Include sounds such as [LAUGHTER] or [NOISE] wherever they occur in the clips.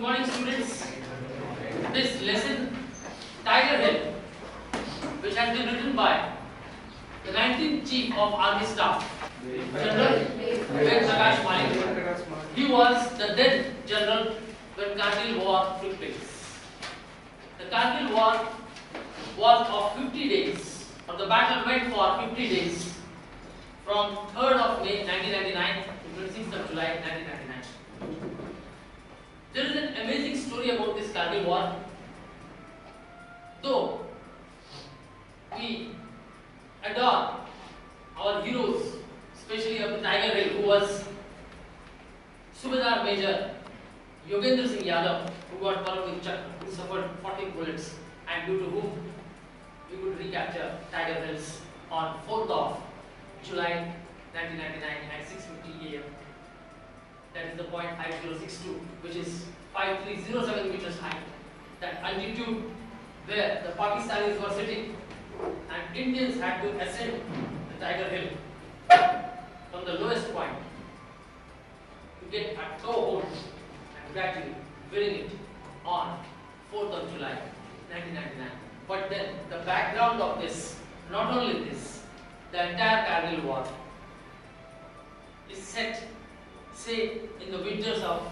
Good morning, students. This lesson, Tiger Hill, which has been written by the 19th Chief of Army Staff, General Malik. He was the then general when Kargil War took place. The Kargil War was of 50 days, or the battle went for 50 days, from 3rd of May 1999 to 26th of July 1999. There is an amazing story about this war. Though we adore our heroes, especially of Tiger Hill, who was Subedar Major Yogendra Singh Yadav, who got Paramveer Chakra, who suffered 40 bullets, and due to whom we could recapture Tiger Hills on 4th of July 1999 at 6:50 a.m. That is the point 5062, which is 5307 meters high. That altitude where the Pakistanis were sitting, and Indians had to ascend the Tiger Hill from the lowest point to get a toehold and gradually winning it on 4th of July 1999. But then the background of this, not only this, the entire Kargil war is set, say, in the winters of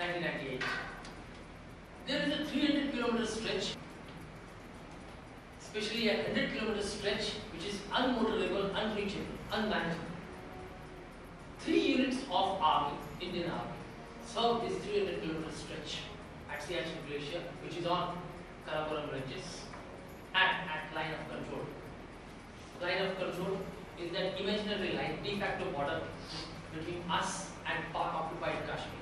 1998. There is a 300 kilometer stretch, especially a 100 kilometer stretch, which is unmotorable, unreachable, unmanageable. Three units of army, Indian army, serve this 300 kilometer stretch at Siachen Glacier, which is on Karakoram Ranges and at line of control. Line of control is that imaginary line, de facto border between us and occupied Kashmir.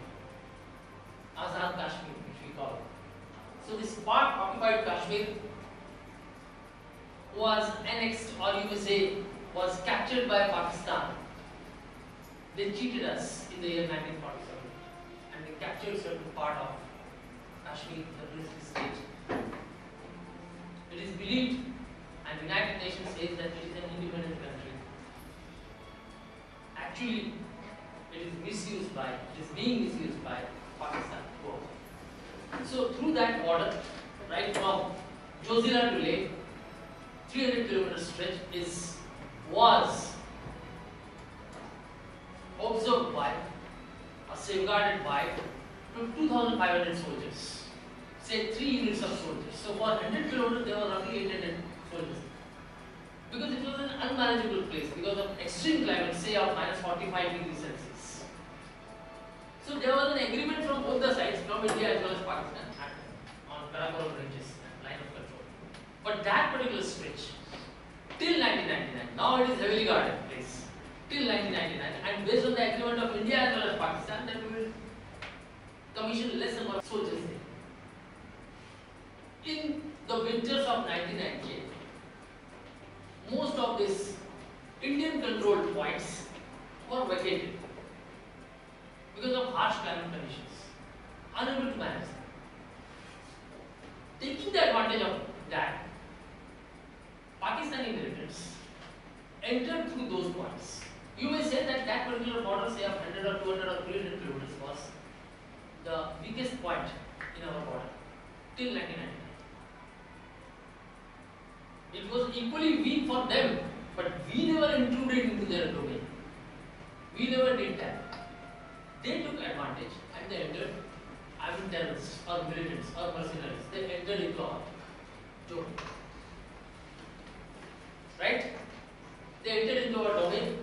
Azad Kashmir, which we call. it. So this part occupied Kashmir was annexed, or you may say, was captured by Pakistan. They cheated us in the year 1947 and they captured certain part of Kashmir, the princely state. It is believed, and United Nations says that it is an independent country. Actually, it is misused by, it is being misused by Pakistan. So through that border, right from Jozira to Leh, 300 kilometer stretch is was observed by or safeguarded by to 2,500 soldiers. Say three units of soldiers. So for 100 kilometers there were roughly 800 soldiers. Because it was an unmanageable place because of extreme climate, say of minus 45 degrees Celsius. So there was an agreement from both the sides, from India as well as Pakistan, on Karakoram ranges and line of control. But that particular stretch, till 1999, now it is heavily guarded place, till 1999, and based on the agreement of India as well as Pakistan, that we will commission less number of soldiers there. In the winters of 1998, most of these Indian controlled points were vacated because of harsh climate conditions, unable to manage them. Taking the advantage of that, Pakistani militants entered through those points. You may say that that particular border, say of 100 or 200 or 300 kilometers, was the weakest point in our border till 1999. It was equally weak for them, but we never intruded into their domain. We never did that. They took advantage and they entered, I terrorists or militants or mercenaries, they entered into our zone. Right? They entered into our domain,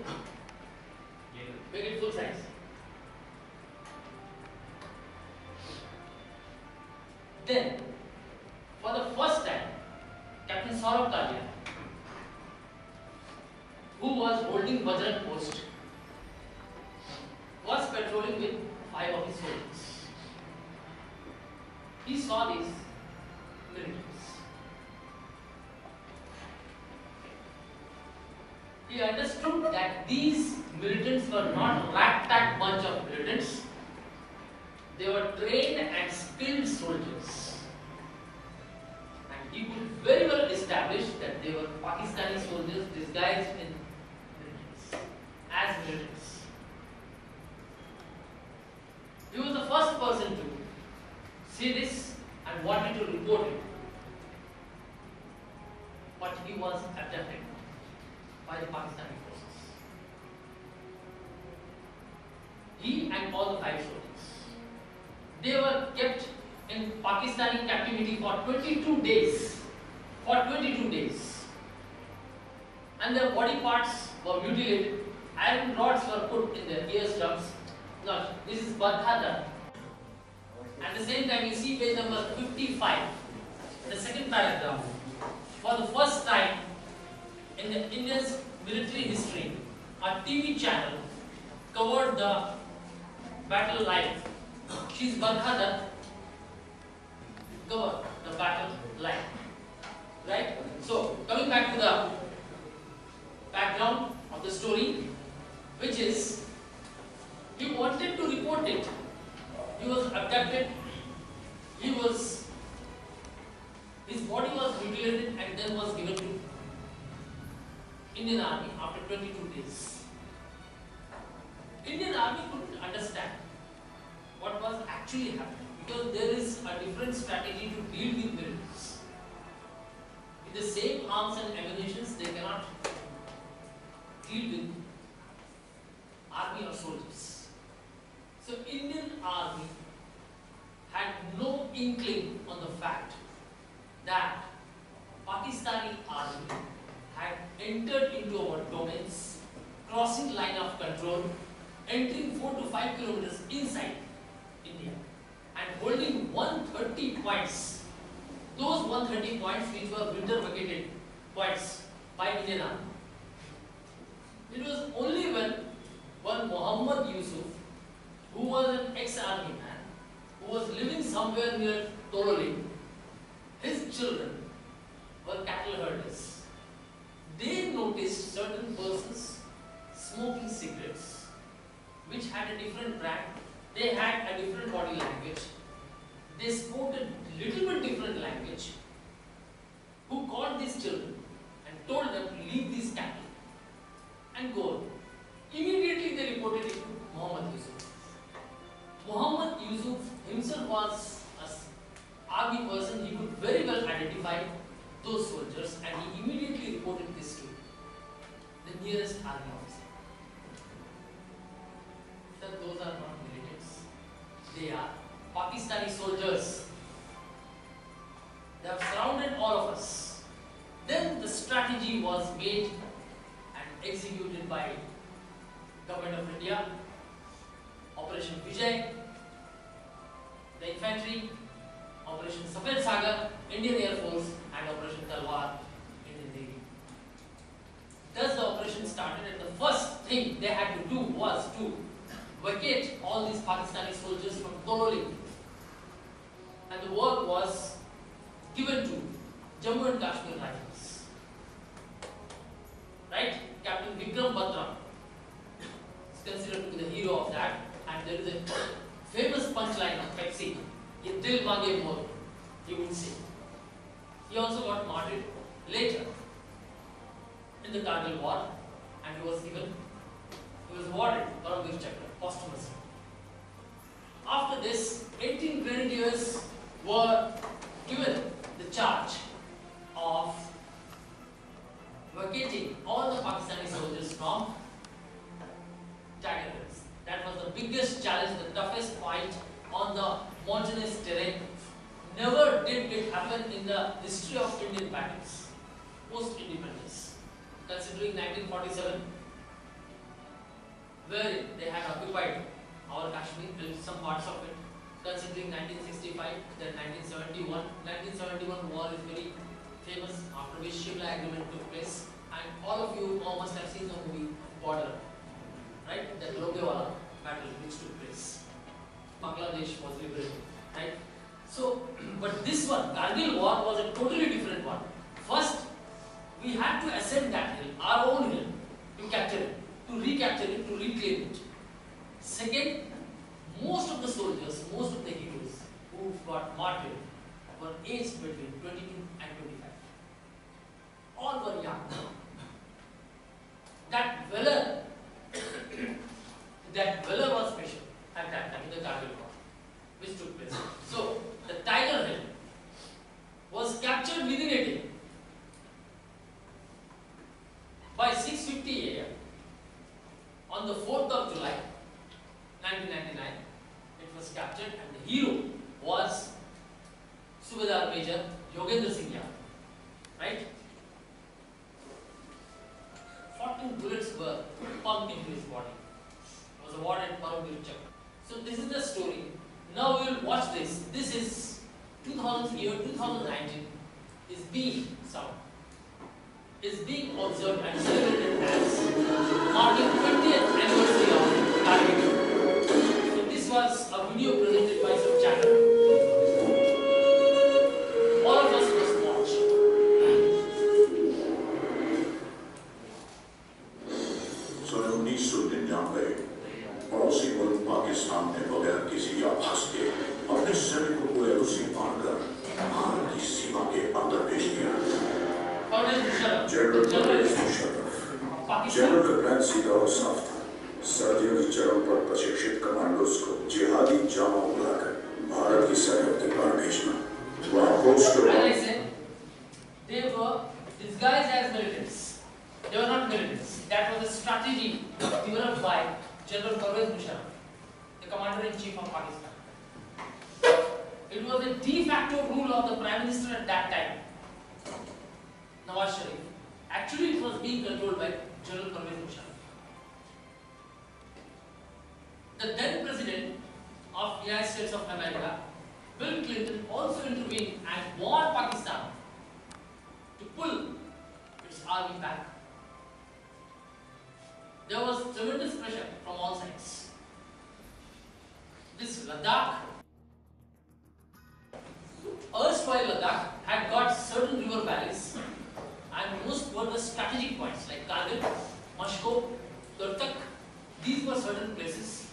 make it full size. Then, for the first time, Captain Saurabh Kalia, who was holding Bajrang post, was patrolling with five of his soldiers. He saw these militants. He understood that these militants were not ragtag bunch of militants. They were trained and skilled soldiers. And he could very well establish that they were Pakistani soldiers disguised in militants, as militants. He was the first person to but he was abducted by the Pakistani forces. He and all the five soldiers. They were kept in Pakistani captivity for 22 days. For 22 days. And their body parts were mutilated. Iron rods were put in their eardrums. Now, this is Barkha Dutt. At the same time, you see page number 55, the second paragraph. For the first time in the India's military history, a TV channel covered the battle live. She's Barkha Dutt cover the battle line. Right? So, coming back to the background of the story, which is he wanted to report it. He was abducted. He was his body was mutilated and then was given to Indian Army after 22 days. Actually because there is a different strategy to deal with militaries. With the same arms and ammunitions, they cannot deal with army or soldiers. So Indian army had no inkling on the fact that Pakistani army had entered into our domains, crossing line of control, entering 4 to 5 kilometers inside India and holding 130 points. Those 130 points which were winter vacated points by Indian army. It was only when one Muhammad Yusuf, who was an ex-army man, who was living somewhere near Tololing, his children were cattle herders. They noticed certain persons smoking cigarettes, which had a different brand. They had a different body language. They spoke a little bit different language. Who called these children and told them to leave these cattle and go. Immediately they reported it to Muhammad Yusuf. Muhammad Yusuf himself was an army person, he could very well identify those soldiers and he immediately reported this to the nearest army officer. That those are not militants. They are Pakistani soldiers. They have surrounded all of us. Then the strategy was made and executed by Government of India, Operation Vijay, the infantry, Operation Safed Sagar, Indian Air Force, and Operation Talwar, Indian Navy. Thus, the operation started, and the first thing they had to do was to vacate all these Pakistani soldiers from Tololing. And the work was given to Jammu and Kashmir Rifles. Considering 1947, where they had occupied our Kashmir, some parts of it. Considering 1965, then 1971. 1971 war is very famous, after which Shimla Agreement took place. And all of you all must have seen the movie Border, right? That Longewala battle which took place. Bangladesh was liberated, right? So, [CLEARS THROAT] but this one, Kargil war was a totally different one. First, we had to ascend that hill, our own hill, to capture it, to recapture it, to reclaim it. Second, most of the soldiers, most of the heroes who got martyred were aged between 22 and 25. All were young. That valor, General Pervez Musharraf, the Commander-in-Chief of Pakistan. It was a de facto rule of the Prime Minister at that time, Nawaz Sharif. Actually, it was being controlled by General Pervez Musharraf. The then President of the United States of America, Bill Clinton, also intervened and warned Pakistan to pull its army back there was tremendous pressure from all sides. This Ladakh, erstwhile Ladakh, had got certain river valleys and most were the strategic points like Kargil, Mashko, Kurtak. These were certain places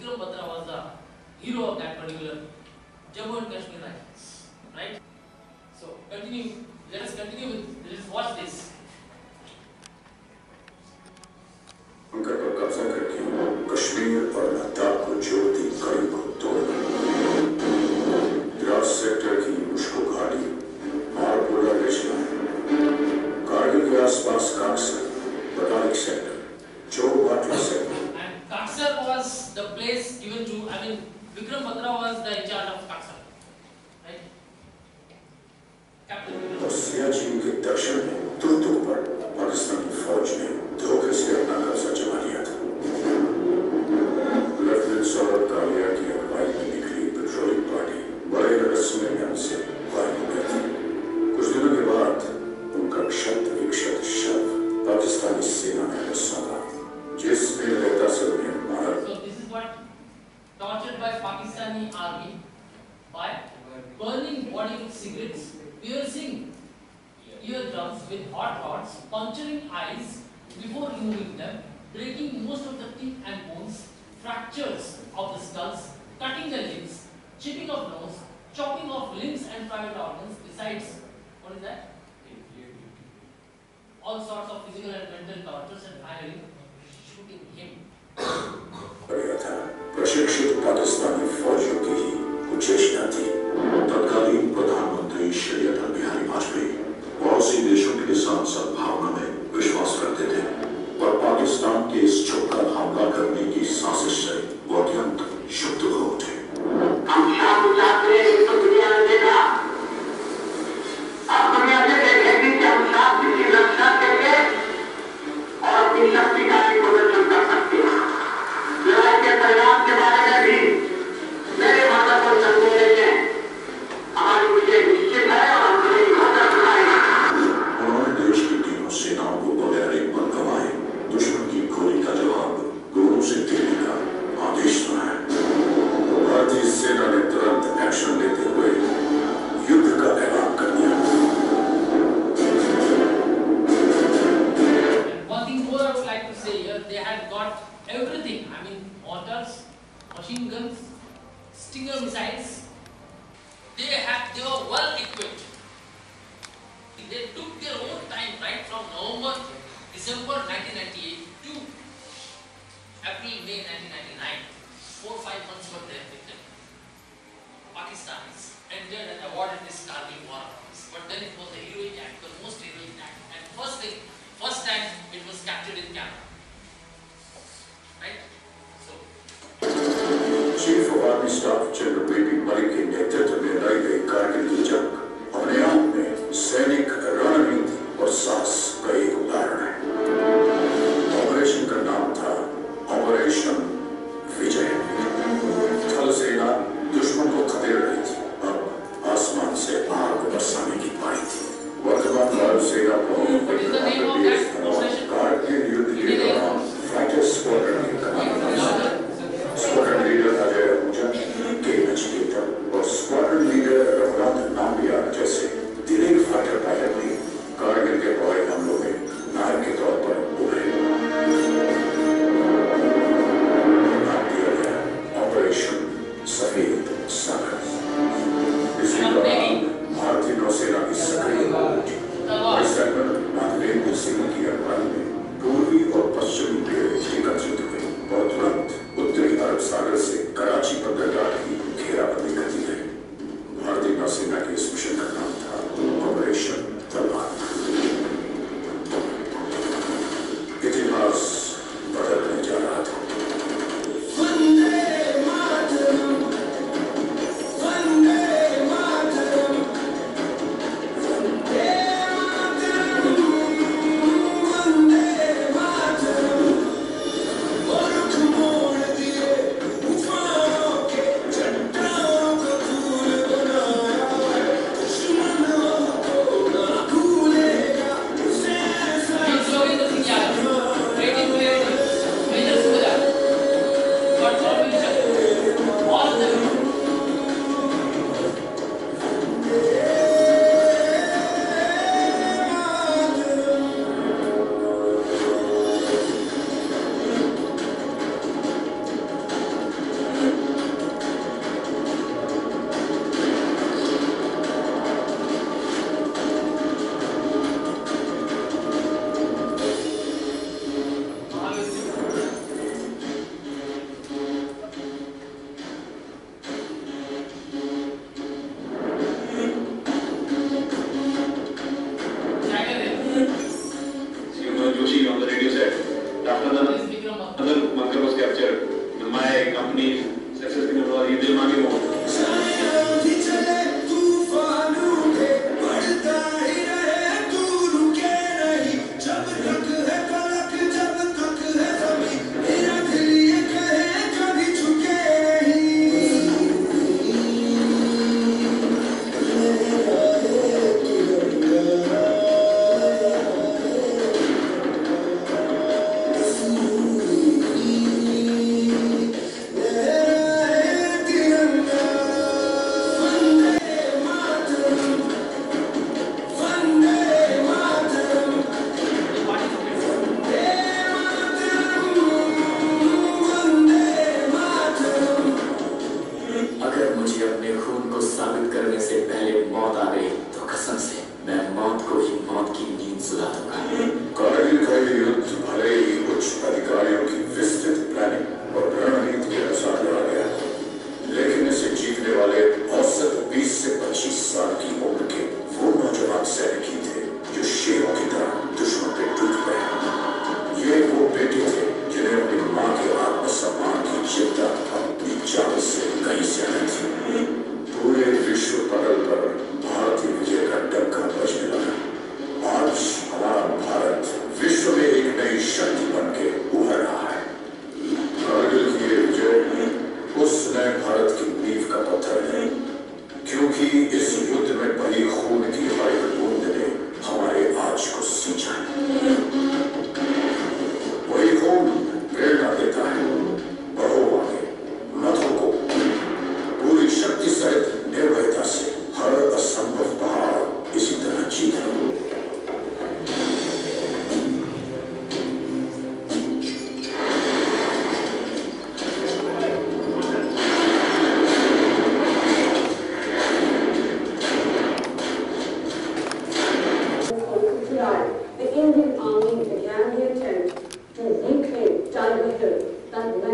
Vikram Batra was the hero of that particular Jammu and Kashmir Right? So continue, let us continue with, let us watch this. Vikram Batra was गायच्या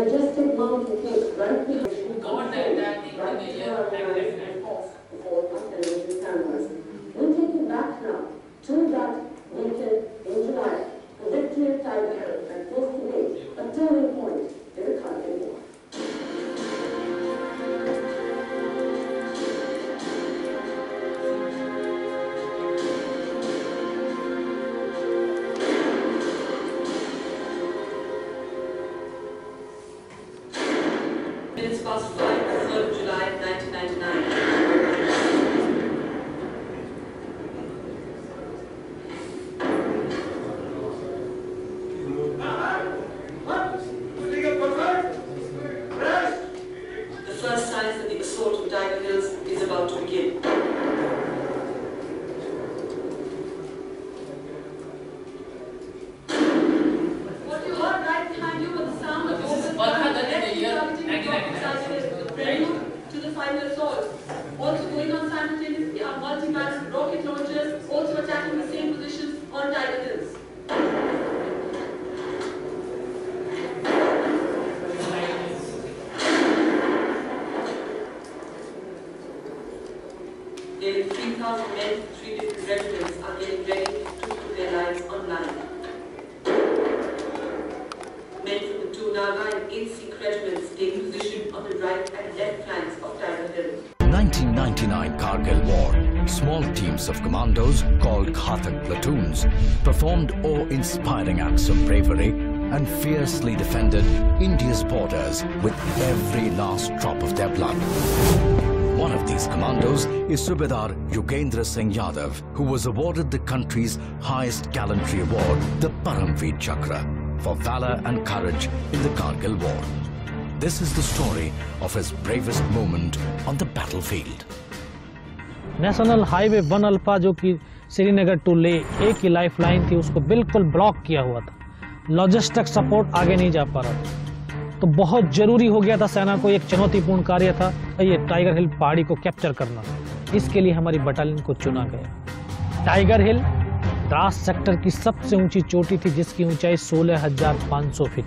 that majestic one right behind Who covered the entire thing in a year is about to begin. What you heard right behind you was the sound of This is open Balkha fire Datti in the directly year targeting the top of 1999. Tiger Hills, the prelude to the final assault. Also going on simultaneously are multi-battle rocket launchers, also attacking the same positions on Tiger Hills. Nearly 3,000 men, three different regiments are getting ready to put their lives on line. Men from the two Naga and eight Sikh regiments take position on the right and of Tiger Hill. 1999 Kargil War, small teams of commandos called Ghatak platoons performed awe-inspiring acts of bravery and fiercely defended India's borders with every last drop of their blood. One of these commandos is Subedar Yogendra Singh Yadav, who was awarded the country's highest gallantry award, the Paramveer Chakra, for valor and courage in the Kargil War. This is the story of his bravest moment on the battlefield. National highway one alpha जो कि Srinagar to ले एक ही life थी उसको बिल्कुल block किया हुआ था। लॉजिस्टिक सपोर्ट आगे नहीं जा पा रहा था। तो बहुत ज़रूरी हो गया था सेना को एक चुनौतीपूर्ण कार्य था ये टाइगर हिल पहाड़ी को कैप्चर करना। इसके लिए हमारी बटालियन को चुना गया। टाइगर हिल द्रास सेक्टर की सबसे ऊँची चोटी थी जिसकी ऊंचाई 16,500 feet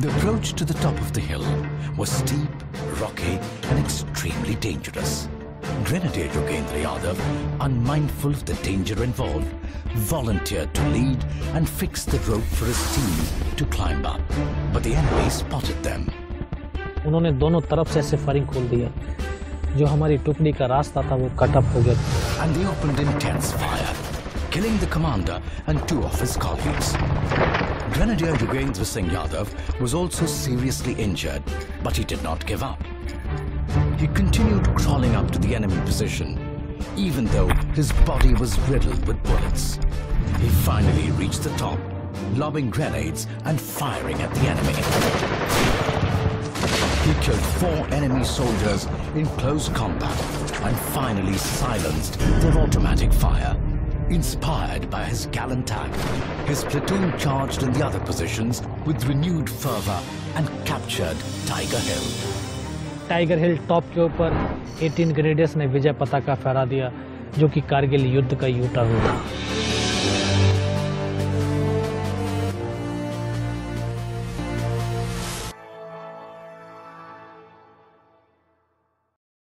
The approach to the top of the hill was steep, rocky, and extremely dangerous. Grenadier Yogendra Yadav, unmindful of the danger involved, volunteered to lead and fix the rope for his team to climb up. But the enemy spotted them. उन्होंने दोनों तरफ से ऐसे firing खोल दिया जो हमारी टुकड़ी का रास्ता था वो कट अप हो गया and they opened intense fire, killing the commander and two of his colleagues. Grenadier Yogendra Singh Yadav was also seriously injured, but he did not give up. He continued crawling up to the enemy position, even though his body was riddled with bullets. He finally reached the top, lobbing grenades and firing at the enemy. He killed four enemy soldiers in close combat and finally silenced their automatic fire. Inspired by his gallant act, his platoon charged in the other positions with renewed fervor and captured Tiger Hill. Tiger hill top के ऊपर 18 ग्रेडियस ने विजय पताका फहरा दिया जो कि कारगिल युद्ध का यूटा हुआ था